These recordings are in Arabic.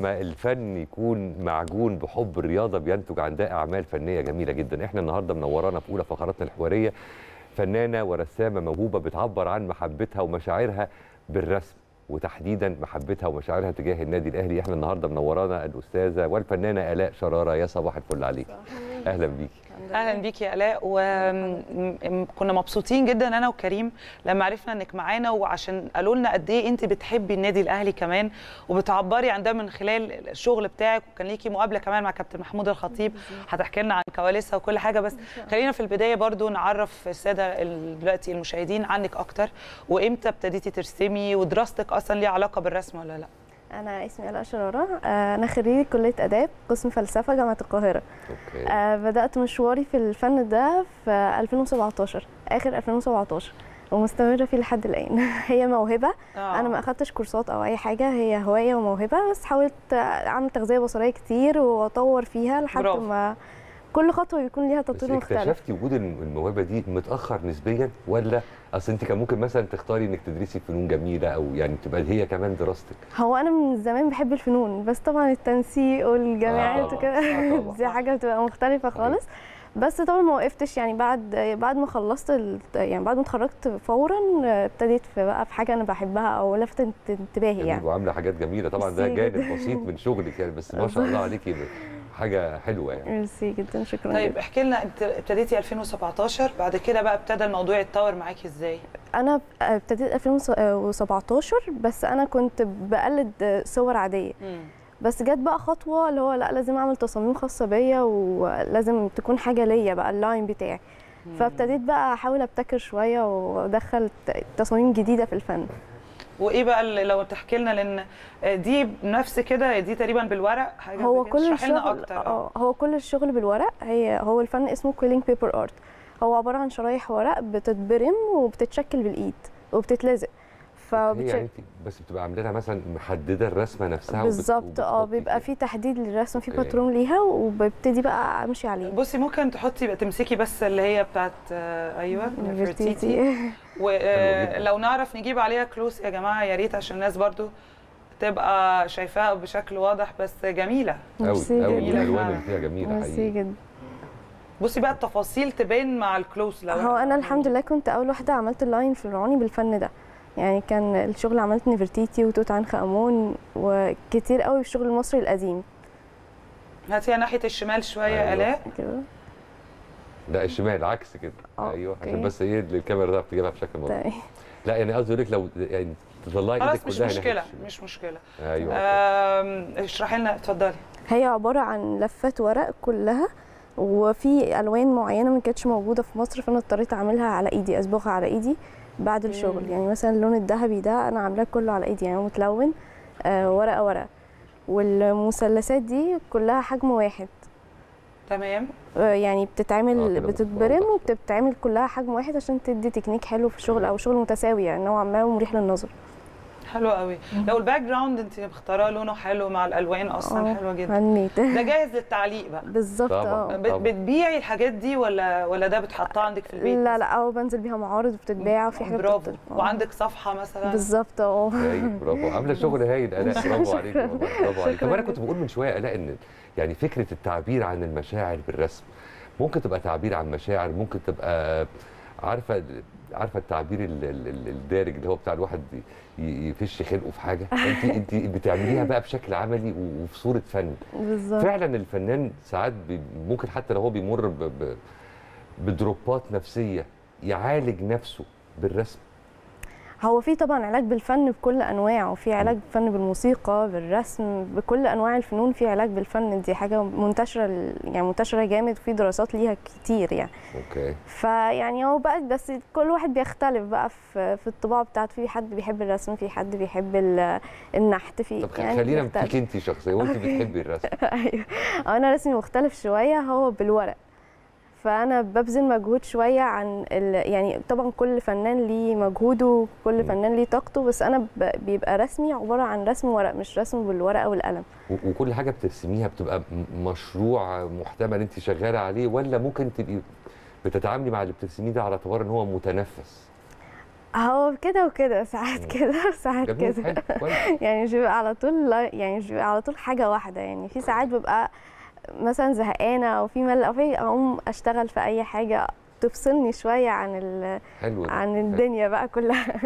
ما الفن يكون معجون بحب الرياضة بينتج عن ده أعمال فنية جميلة جدا. إحنا النهارده منورانا في أولى فقراتنا الحوارية. فنانة ورسامة موهوبة بتعبر عن محبتها ومشاعرها بالرسم وتحديدا محبتها ومشاعرها تجاه النادي الأهلي. إحنا النهارده منورانا الأستاذة والفنانة آلاء شرارة. يا صباح الفل عليك. أهلا بيكي أهلا بيكي يا ألاء. وكنا مبسوطين جدا أنا وكريم لما عرفنا انك معانا وعشان قالوا لنا قد إيه انت بتحبي النادي الاهلي كمان وبتعبري عن ده من خلال الشغل بتاعك وكان ليكي مقابله كمان مع كابتن محمود الخطيب هتحكي لنا عن كواليسها وكل حاجة بس خلينا في البدايه برضو نعرف الساده دلوقتي المشاهدين عنك أكتر وامتى ابتديتي ترسمي ودراستك أصلا ليها علاقه بالرسم ولا لا أنا اسمي ألاء شرارة. أنا خريجة كلية آداب قسم فلسفة جامعة القاهرة. أوكي. آه، بدأت مشواري في الفن ده في 2017 آخر 2017 ومستمرة فيه لحد الآن. هي موهبة. آه. أنا ما أخدتش كورسات أو أي حاجة. هي هواية وموهبة بس حاولت أعمل تغذية بصرية كتير وأطور فيها لحد برافو. ما كل خطوة بيكون ليها تطوير مختلف اكتشفتي وجود الموهبة دي متأخر نسبيا ولا أصل أنت كان ممكن مثلا تختاري إنك تدرسي فنون جميلة أو يعني تبقى هي كمان دراستك هو أنا من زمان بحب الفنون بس طبعا التنسيق والجامعات طبعاً. وكده آه. دي حاجة بتبقى مختلفة خالص بس طبعا ما وقفتش يعني بعد بعد ما خلصت يعني بعد ما اتخرجت فورا ابتديت في بقى في حاجة أنا بحبها أو لفتت انتباهي يعني وعاملة حاجات جميلة طبعا ده جانب. بسيط من شغلك يعني بس ما شاء الله عليكي حاجة حلوة يعني. ميرسي جدا شكرا طيب. احكي لنا انت ابتديتي 2017 بعد كده بقى ابتدى الموضوع يتطور معاكي إزاي؟ أنا ابتديت 2017 بس أنا كنت بقلد صور عادية. بس جت بقى خطوة اللي هو لأ لازم أعمل تصاميم خاصة بيا ولازم تكون حاجة ليا بقى ال line بتاعي. فابتديت بقى أحاول أبتكر شوية وادخل تصاميم جديدة في الفن. وايه بقى اللي لو تحكي لنا لأن دي نفس كده دي تقريبا بالورق حاجة هو. كل الشغل أكتر. آه هو كل الشغل بالورق. هي هو الفن اسمه quilling paper art هو عبارة عن شرايح ورق بتتبرم وبتتشكل بالإيد وبتتلزق. هي يعني انت بس بتبقى عامله لها مثلا محددة الرسمة نفسها بالظبط آه بيبقى. في تحديد للرسم في. باترون ليها وببتدي بقى أمشي عليه بصي ممكن تحطي تمسكي بس اللي هي بتاعت آه، أيوه نفرتيتي. ولو نعرف نجيب عليها كلوس يا جماعة يا ريت عشان الناس برضو تبقى شايفاها بشكل واضح بس جميلة. قوي ميرسي قوي جداً. الألوان اللي فيها جميلة ميرسي حقيقي. جدا. بصي بقى التفاصيل تبان مع الكلوس لو هو أنا الحمد لله كنت أول واحدة عملت اللاين فرعوني بالفن ده. يعني كان الشغل عملت نفرتيتي وتوت عنخ آمون وكتير قوي في الشغل المصري القديم. هاتيها ناحية الشمال شوية أيوة. ألاء. كده. لا الشمال عكس كده. آه، أيوه عشان. بس إيه الكاميرا تعرف تجيبها بشكل مظبوط طيب. لا يعني قصدي أقول لك لو يعني تطلعي خلاص إيدك مش مشكلة. مش مشكلة. أيوه. اشرحي لنا اتفضلي. هي عبارة عن لفات ورق كلها وفي ألوان معينة ما كانتش موجودة في مصر فأنا اضطريت أعملها على إيدي أصبغها على إيدي. بعد الشغل. يعني مثلا اللون الذهبي ده أنا عاملاه كله على إيدي يعني هو متلون آه ورقة ورقة. والمثلثات دي كلها حجم واحد. تمام. آه، يعني بتتعمل كده بتتبرم. وبتتعمل كلها حجم واحد عشان تدي تكنيك حلو في الشغل أو شغل متساوي يعني نوعا ما ومريح للنظر. حلو قوي. لو ال background انت مختاره لونه حلو مع الألوان أصلا آه، حلوة جدا. handmade ده جاهز للتعليق بقى. بالظبط. آه. بت- بتبيعي الحاجات دي ولا ولا ده بتحطها عندك في البيت؟ لا لا أو بنزل بيها معارض وبتتباع وفي حاجات برافو. آه. وعندك صفحة مثلا. بالظبط آه. برافو. عاملة شغل هايل ألاء. برافو عليك برافو عليك. طب أنا كنت بقول من شوية ألاء إن يعني فكرة التعبير عن المشاعر بالرسم. ممكن تبقى تعبير عن مشاعر ممكن تبقى عارفة عارفة التعبير ال- ال- ال- الدارج اللي هو بتاع الواحد يفش خلقه في حاجة. انت انت بتعمليها بقى بشكل عملي وفي صورة فن. بالظبط. فعلا الفنان ساعات ممكن حتى لو هو بيمر بدروبات نفسية يعالج نفسه بالرسم. هو في طبعا علاج بالفن بكل أنواعه في علاج بالفن بالموسيقى بالرسم بكل أنواع الفنون في علاج بالفن. دي حاجة منتشرة يعني منتشرة جامد وفي دراسات ليها كتير يعني. أوكي. فيعني هو بقى بس كل واحد بيختلف بقى في في الطباع بتاعته. في حد بيحب الرسم في حد بيحب ال- النحت في طب خلينا بيختلف. فيك أنت شخصيا وأنت بتحبي الرسم. أيوه. أنا رسمي مختلف شوية هو بالورق. فأنا ببذل مجهود شوية عن ال... يعني طبعا كل فنان ليه مجهوده مم. فنان ليه طاقته بس أنا ب... بيبقى رسمي عبارة عن رسم ورق مش رسم بالورقة والقلم. و- وكل حاجة بترسميها بتبقى مشروع محتمل انت شغالة عليه ولا ممكن تبقي بتتعاملي مع اللي بترسميه ده على اعتبار إن هو متنفس؟ هو كده وكده ساعات كده وساعات كده. يعني مش بيبقى على طول لا- يعني مش بيبقى على طول حاجة واحدة. يعني في ساعات ببقى مثلا زهقانة أو في ملل أو في أقوم أشتغل في أي حاجة تفصلني شوية عن ال... حلو ده. عن الدنيا بقى كلها.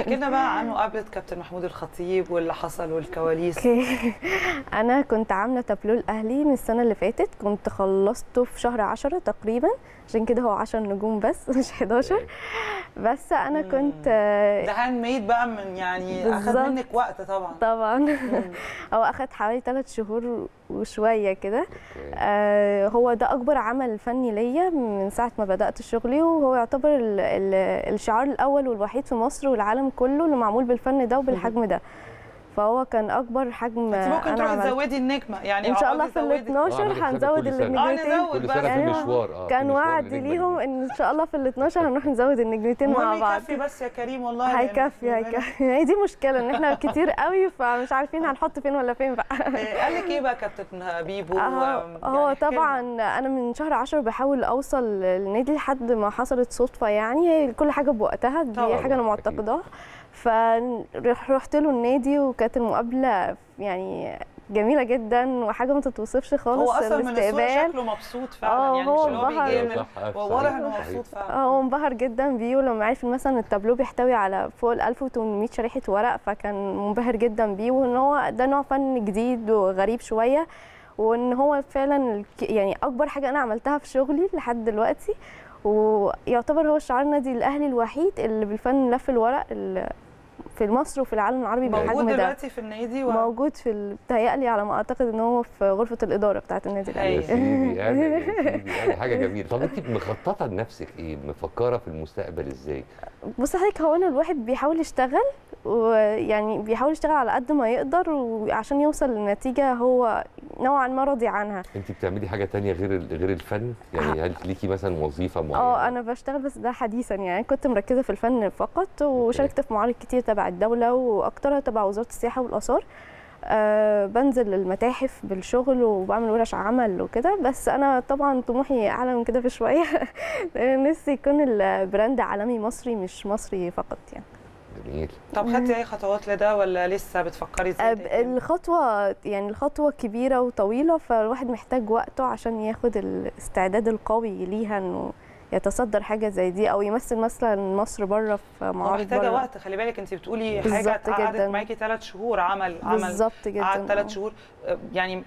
احكي لنا بقى عن مقابله كابتن محمود الخطيب واللي حصل والكواليس. أنا كنت عاملة تابلو الاهلي من السنة اللي فاتت كنت خلصته في شهر عشرة تقريبا. عشان كده هو 10 نجوم بس مش 11 بس أنا. كنت ده handmade بقى من يعني اخذ. منك وقت طبعا طبعا. هو أخد حوالي 3 شهور وشوية كده. آه، هو ده أكبر عمل فني ليا من ساعة ما بدأت شغلي وهو يعتبر ال- ال- الشعار الأول والوحيد في مصر والعالم كله اللي معمول بالفن ده وبالحجم ده فهو كان أكبر حجم انت ممكن تروحي تزودي النجمة يعني إن شاء الله في ال زودي. آه، 12 عملت حسابك هنزود سنة. آه النجمتين نزود يعني المشوار آه كان وعد ليهم. ان إن شاء الله في ال 12 هنروح نزود النجمتين مع بعض. يكفي بس يا كريم والله هيكفي هيكفي. هي دي مشكلة إن إحنا كتير قوي فمش عارفين هنحط فين ولا فين بقى. إيه، قال لك إيه بقى كابتن بيبو هو يعني. طبعا أنا من شهر 10 بحاول أوصل للنادي لحد ما حصلت صدفة يعني. هي كل حاجة بوقتها دي طبعاً، حاجة أنا. معتقداها. فرحت له النادي وكانت المقابلة يعني جميلة جدا وحاجة ما تتوصفش خالص هو أصلا من الصورة شكله مبسوط فعلا آه، يعني هو مش هو. بيجامل وواضح إنه. مبسوط فعلا آه هو انبهر جدا بيه ولما عرف مثلا التابلو بيحتوي على فوق ال 1800 شريحة ورق فكان منبهر جدا بيه وإن هو ده نوع فن جديد وغريب شوية وإن هو فعلا يعني أكبر حاجة أنا عملتها في شغلي لحد دلوقتي ويعتبر هو شعار النادي الأهلي الوحيد اللي بالفن لف الورق ال- في مصر وفي العالم العربي موجود بالحجم ده دلوقتي في النادي و... موجود في بتهيألي على ما أعتقد إن هو في غرفة الإدارة بتاعه النادي الأهلي. أنا حاجة جميلة. طب انت مخططة لنفسك إيه؟ مفكرة في المستقبل إزاي؟ بص حضرتك هو أنا الواحد بيحاول يشتغل ويعني بيحاول يشتغل على قد ما يقدر وعشان يوصل لنتيجة هو نوعا ما راضي عنها. انت بتعملي حاجة تانية غير غير الفن؟ يعني هل ليكي مثلا وظيفة معينة؟ آه أنا بشتغل بس ده حديثا يعني. كنت مركزة في الفن فقط وشاركت في معارض كتير تبع الدولة وأكترها تبع وزارة السياحة والآثار. أه بنزل المتاحف بالشغل وبعمل ورش عمل وكده. بس أنا طبعا طموحي أعلى من كده بشوية. لأن نفسي يكون البراند عالمي مصري مش مصري خطط يعني. جميل. طب خدتي أي خطوات لده ولا لسه بتفكري إزاي أب- تقدمي؟ الخطوة يعني الخطوة كبيرة وطويلة فالواحد محتاج وقته عشان ياخد الاستعداد القوي ليها إنه يتصدر حاجة زي دي أو يمثل مثلا مصر بره في معارض محتاجة وقت خلي بالك انت بتقولي حاجة قعدت. معاكي ثلاث شهور عمل عمل. بالظبط جدا. قعد ثلاث آه. شهور. يعني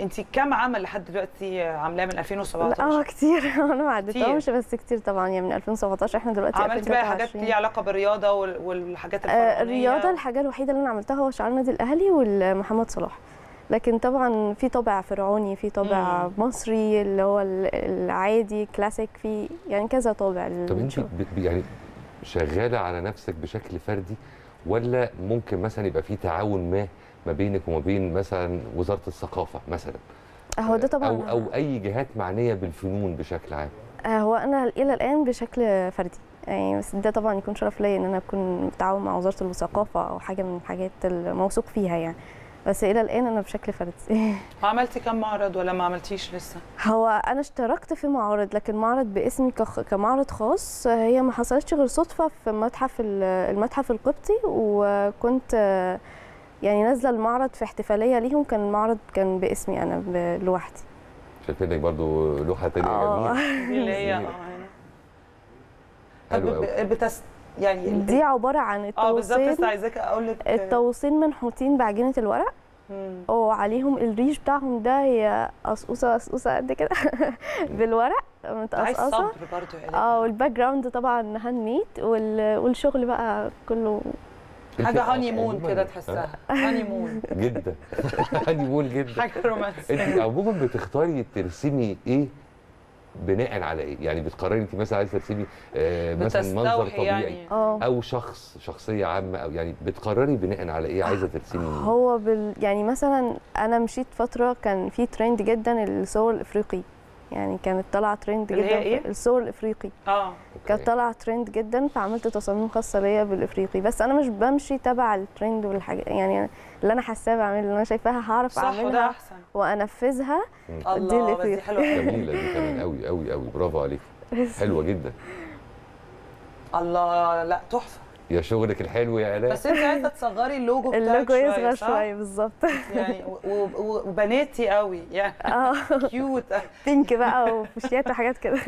انت كم عمل لحد دلوقتي عاملاه من لا آه 2017 كتير. أنا ما عدتهمش بس كتير طبعا. يعني من 2017 إحنا دلوقتي عملتي بقى حاجات 2023. ليها علاقة بالرياضة وال- والحاجات آه، الفرعونيه الرياضة الحاجة الوحيدة اللي أنا عملتها هو شعار النادي الأهلي ومحمد صلاح. لكن طبعا في طابع فرعوني في طابع مم. مصري اللي هو ال- العادي كلاسيك في يعني كذا طابع طب انت يعني شغالة على نفسك بشكل فردي ولا ممكن مثلا يبقى في تعاون ما ما بينك وما بين مثلا وزارة الثقافة مثلا؟ هو ده طبعا أو أو أي جهات معنية بالفنون بشكل عام؟ آه، هو أنا إلى الآن بشكل فردي. يعني بس ده طبعا يكون شرف ليا إن أنا أكون بتعاون مع وزارة الثقافة أو حاجة من الحاجات الموثوق فيها يعني. بس إلى الآن أنا بشكل فردي. عملتي كم معرض ولا ما عملتيش لسه؟ هو أنا اشتركت في معارض لكن معرض باسمي كخ- كمعرض خاص آه، هي ما حصلتش غير صدفة في متحف ال- المتحف القبطي وكنت آه، يعني نازلة المعرض في احتفالية ليهم كان المعرض كان باسمي أنا لوحدي. شايف انك برضو لوحة تانية آه. جميلة. اللي هي آه. يعني دي عبارة عن آه بالظبط التوصيل لسه عايزاك أقول لك التوصيل منحوتين بعجينة الورق. وعليهم الريش بتاعهم ده هي قصقوصة قصقوصة قد كده بالورق عايز متقصقصة. صبر برضه يا آه آه وال background طبعا handmade وال- والشغل بقى كله حاجة honeymoon عموماً- كده تحسها. هاني مون آه، جدا. honeymoon جدا. حاجة رومانسية. أنت عموما بتختاري ترسمي إيه بناء على إيه؟ يعني بتقرري انت مثلا عايزة ترسمي آه مثلا منظر بتستوحي طبيعي. يعني أو شخص شخصية عامة أو يعني بتقرري بناء على إيه؟ عايزة ترسمي؟ هو بال يعني مثلا أنا مشيت فترة كان في ترند جدا الصور الإفريقي. يعني كانت طالعة ترند اللي جدا هي إيه؟ الصور الإفريقي. آه. كانت. طالعة ترند جدا فعملت تصاميم خاصة ليا بالإفريقي. بس أنا مش بمشي تبع الترند والحاجات يعني اللي أنا حاساه بعمل اللي أنا شايفاها هعرف صح وده أعملها أحسن. وأنفذها. الله بس دي. حلوة. جميلة دي كمان قوي قوي قوي برافو عليك. حلوة جدا. الله لا تحفة. يا شغلك الحلو يا الاء بس انت عايزة تصغري اللوجو بتاعك اللوجو يصغر؟ شوية بالظبط. يعني وبناتي قوي يعني آه. cute pink بقى وفوشيات وحاجات كده.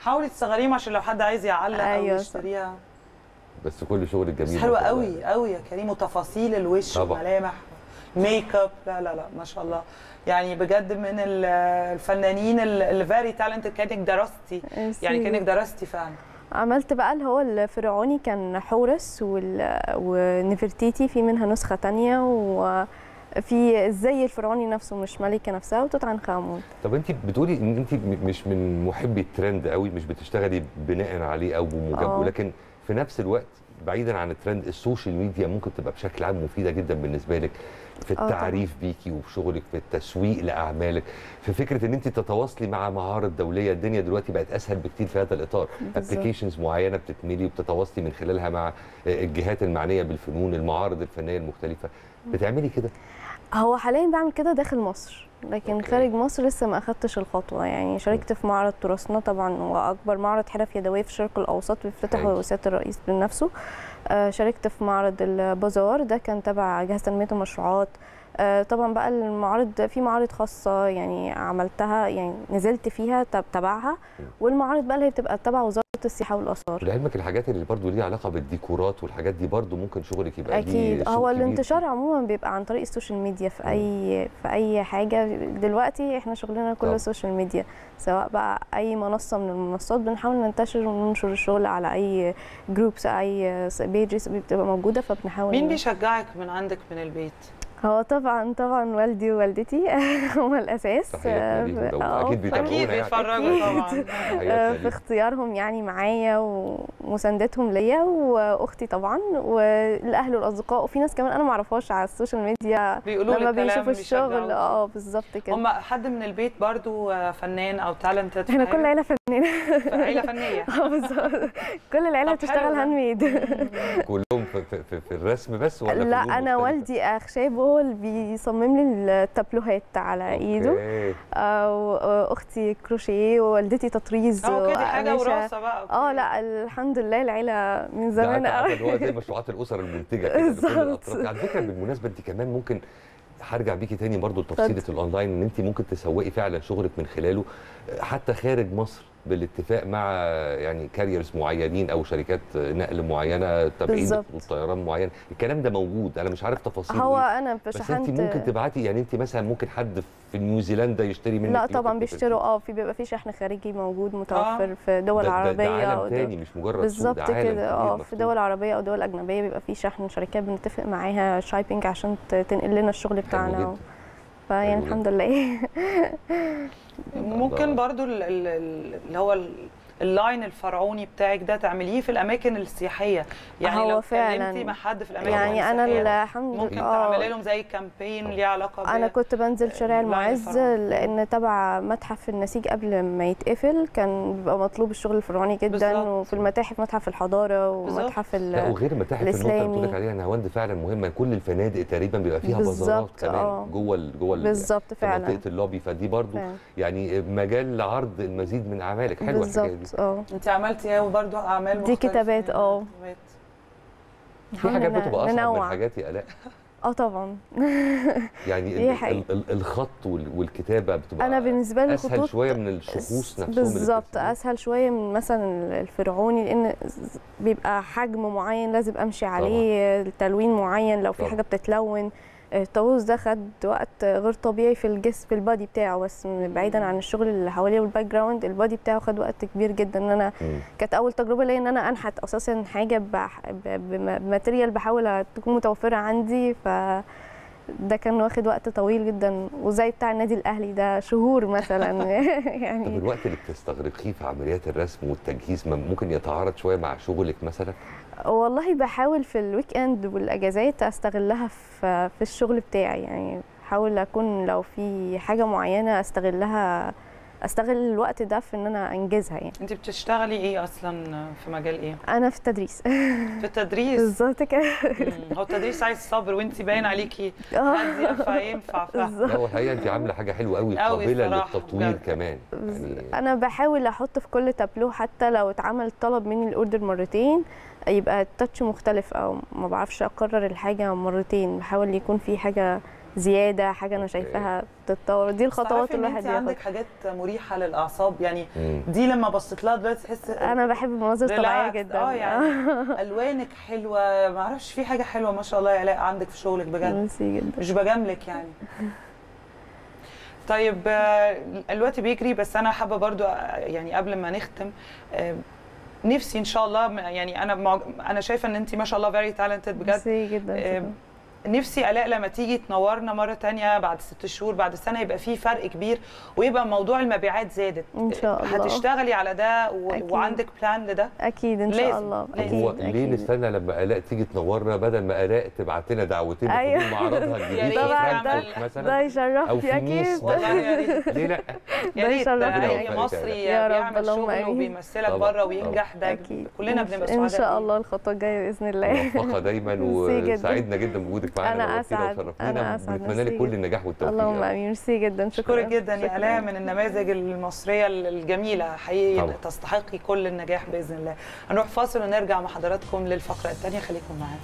حاولي تصغريهم عشان لو حد عايز يعلق أو أيوة، صح. يشتريها بس كل شغلك جميل حلوة. قوي قوي يا كريم وتفاصيل الوش طبعا. والملامح ميك اب لا لا لا ما شاء الله. يعني بجد من ال- الفنانين ال very talented كأنك درستي يعني كأنك درستي فعلا. عملت بقى اللي هو الفرعوني كان حورس. ونفرتيتي في منها نسخة تانية وفي الزي الفرعوني نفسه مش ملكة نفسها وتوت عنخ آمون طب انت بتقولي ان انت مش من محبي الترند قوي مش بتشتغلي بناء عليه أو بموجبه آه. لكن في نفس الوقت بعيدا عن ال trend ال social media ممكن تبقى بشكل عام مفيدة جدا بالنسبة لك في طبعا. التعريف بيكي وفي شغلك في التسويق لأعمالك في فكرة إن أنت تتواصلي مع معارض دولية. الدنيا دلوقتي بقت أسهل بكتير في هذا الإطار. applications معينة بتتملي وبتتواصلي من خلالها مع الجهات المعنية بالفنون المعارض الفنية المختلفة. بتعملي كده؟ هو حاليا بعمل كده داخل مصر لكن okay. خارج مصر لسه ما أخدتش الخطوة. يعني شاركت في معرض تراثنا طبعا هو اكبر معرض حرف يدوية في الشرق الأوسط بيفتتح هايل. سياده الرئيس بنفسه. آه، شاركت في معرض البازار ده كان تبع جهاز تنمية المشروعات. آه، طبعا بقى المعارض في معارض خاصة يعني عملتها يعني نزلت فيها تب- تبعها. والمعارض بقى اللي هي بتبقى تبع وزارة السياحة والآثار. لعلمك الحاجات اللي برضو ليها علاقة بالديكورات والحاجات دي برضو ممكن شغلك يبقى أكيد. هو الانتشار. عموما بيبقى عن طريق ال social media في أي في أي حاجة. دلوقتي إحنا شغلنا. كله social media سواء بقى أي منصة من المنصات بنحاول ننتشر وننشر الشغل على أي groups أي pages بتبقى موجودة فبنحاول مين بيشجعك من عندك من البيت؟ هو طبعا طبعا والدي ووالدتي هم الأساس. ده، آه، أكيد. يعني. بيتفرجوا طبعا. تحياتنا في. اختيارهم يعني معايا ومساندتهم ليا وأختي طبعا والأهل والأصدقاء. وفي ناس كمان أنا ما اعرفهاش على ال social media بيقولوا لما بيشوفوا الشغل. آه بالظبط كده. هم حد من البيت برضو آه، فنان أو talented إحنا كل العيله فنانة. عيلة فنية. آه بالظبط. كل العيلة بتشتغل. handmade كلهم في, في, الرسم بس ولا لا أنا؟ والدي اخشاب هو اللي بيصمم لي التابلوهات على إيده. okay. واختي كروشيه ووالدتي تطريز آه كده حاجة. وراثة بقى. آه لأ الحمد لله العيلة من زمان قوي اللي هو زي مشروعات الأسر المنتجة كده على فكرة بالمناسبة أنت كمان ممكن هرجع بيكي تاني برضو لتفصيلة الأونلاين إن أنت ممكن تسوقي فعلا شغلك من خلاله حتى خارج مصر. بالاتفاق مع يعني كاريرز معينين أو شركات نقل معينة تابعين بالظبط. للطيران معين الكلام ده موجود أنا مش عارف تفاصيله هو إيه. أنا بس أنت ممكن تبعتي يعني أنت مثلا ممكن حد في نيوزيلندا يشتري منك لا طبعا بيشتروا. آه في بيبقى في شحن خارجي موجود متوفر آه. في دول ده- ده- عربية ده عالم أو دول- تاني مش مجرد بالظبط ده عالم كده آه في. دول عربية أو دول أجنبية بيبقى في شحن شركات بنتفق معاها شايبنج عشان تنقل لنا الشغل بتاعنا. فيعني حلو الحمد لله. ممكن برضو ال- ال- ال- اللي هو ال- اللاين الفرعوني بتاعك ده تعمليه في الأماكن السياحية يعني هو لو فعلاً. مع حد في الأماكن يعني أنا السياحية، الحمد ممكن لله تعملي آه لهم زي كامبين ليه علاقة أنا كنت بنزل شارع اللاين المعز. لأن تبع متحف النسيج قبل ما يتقفل كان بيبقى مطلوب الشغل الفرعوني جدا بالظبط. وفي المتاحف متحف الحضارة. ومتحف لا ال وغير متاحف النقطة اللي. بتقول لك عليها نهاوند فعلا مهمة كل الفنادق تقريبا بيبقى فيها بازارات كمان آه. جوه ال- جوه ال- بالظبط فعلا منطقة اللوبي فدي برضو فعلا. يعني مجال لعرض المزيد من أعمالك حلوة الحكاية دي آه انت عملتي برضو أعمال دي مختلفة كتابات، آه. في حاجات بتبقى أصعب من. حاجات يا ألاء آه طبعا يعني ال-. ال- الخط وال- والكتابة بتبقى أنا بالنسبة لي أسهل شوية من الشخوص نفسهم بالظبط. أسهل شوية من مثلا الفرعوني لأن بيبقى حجم معين لازم أمشي عليه تلوين معين لو في طبعا. حاجة بتتلون الطاووس ده خد وقت غير طبيعي في الجسم في ال body بتاعه بس بعيدا عن الشغل اللي حواليه وال background ال body بتاعه خد وقت كبير جدا إن أنا. كانت أول تجربة ليا إن أنا أنحت أساسا حاجة ب material بحاول تكون متوفرة عندي ف ده كان واخد وقت طويل جدا. وزي بتاع النادي الأهلي ده شهور مثلا. طب يعني الوقت اللي بتستغرقيه في عمليات الرسم والتجهيز ممكن يتعارض شوية مع شغلك مثلا؟ والله بحاول في ال weekend والأجازات أستغلها في في الشغل بتاعي. يعني بحاول أكون لو في حاجة معينة أستغلها أستغل الوقت ده في إن أنا أنجزها يعني. انت بتشتغلي إيه أصلا في مجال إيه؟ أنا في التدريس. في التدريس؟ بالظبط كده. هو التدريس عايز صبر وانت باين عليكي آه. هاديه فينفع ف... لا والحقيقة انت عاملة حاجة حلوة قوي قابلة للتطوير بجد. كمان. يعني أنا بحاول أحط في كل تابلو حتى لو اتعمل طلب مني الأوردر مرتين يبقى التاتش مختلف أو ما بعرفش اكرر الحاجة مرتين. بحاول يكون في حاجة زيادة حاجة أنا. شايفاها بتتطور دي بس الخطوات إن الواحد انت عندك حاجات مريحة للأعصاب. يعني. دي لما بصيت لها دلوقتي تحس أنا بحب المناظر الطبيعيه relaxed. جدا. آه يعني ألوانك حلوة. ما أعرفش في حاجة حلوة ما شاء الله يا علاء عندك في شغلك بجد. ميرسي جدا. مش بجاملك يعني. طيب آه، الوقت بيجري بس أنا حابة برضو آه، يعني قبل ما نختم آه، نفسي إن شاء الله يعني أنا أنا شايفة إن انت ما شاء الله very talented بجد جدا. نفسي الاء لما تيجي تنورنا مرة تانية بعد ست شهور بعد سنة يبقى في فرق كبير ويبقى موضوع المبيعات زادت إن شاء الله. هتشتغلي على ده و... أكيد. وعندك plan لده أكيد إن لازم، شاء الله لازم. أكيد هو ليه. نستنى لما الاء تيجي تنورنا بدل ما الاء تبعت لنا دعوتين أيوة. معرضها الجديد طبعاً ده- ده مثلا أو يشرفني أكيد ليه لا يا ده ريت ده يشرفني. أي مصري يا رب، بيعمل اللهم شغل آمين. وبيمثلك بره وينجح ده كلنا بنبقى إن سعداء شاء بيه. الله الخطوة الجاية بإذن الله موفقة دايما. وسعدنا جدا بوجودك معانا أنا نورتينا أسعد. وشرفتينا أنا أسعد. بنتمنى لك كل جداً. النجاح والتوفيق اللهم. آمين ميرسي جدا شكرا جدا يا. الاء من النماذج المصرية الجميلة حقيقي. تستحقي كل النجاح بإذن الله هنروح فاصل ونرجع مع حضراتكم للفقرة الثانية خليكم معانا